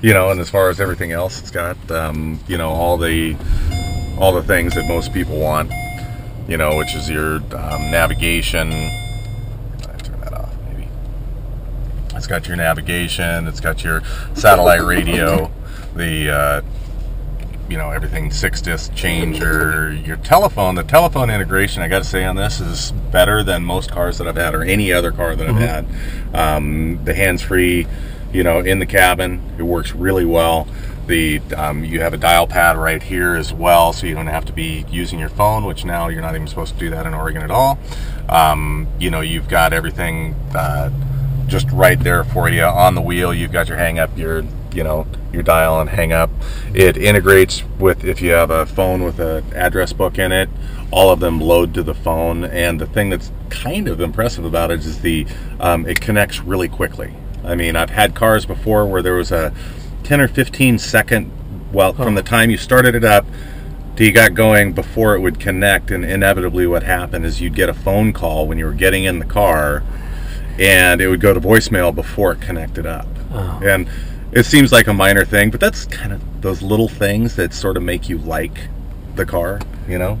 you know, and as far as everything else, it's got um, you know all the all the things that most people want, you know, which is your um, navigation. Turn that off, maybe. It's got your navigation. It's got your satellite radio, the uh, you know everything six disc changer your telephone the telephone integration i gotta say on this is better than most cars that i've had or any other car that i've had um, the hands-free you know in the cabin. It works really well. The um, you have a dial pad right here as well so you don't have to be using your phone which now you're not even supposed to do that in oregon at all. Um, you know you've got everything uh, just right there for you. On the wheel you've got your hang up your you know your dial and hang up it integrates with if you have a phone with an address book in it all of them load to the phone. And the thing that's kind of impressive about it is the um, it connects really quickly i mean i've had cars before where there was a 10 or 15 second well from the time you started it up till you got going before it would connect and inevitably what happened is you'd get a phone call when you were getting in the car and it would go to voicemail before it connected up. Oh. And it seems like a minor thing, but that's kind of those little things that sort of make you like the car, you know?